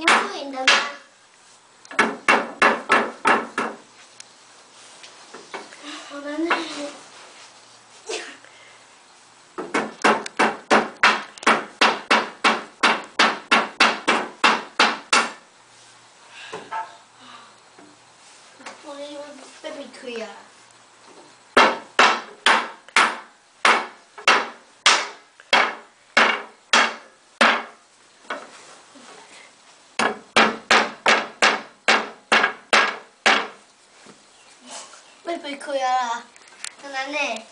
你录影的吗？好难呢。我的又被被推啊！ 불불 고여라. 누나는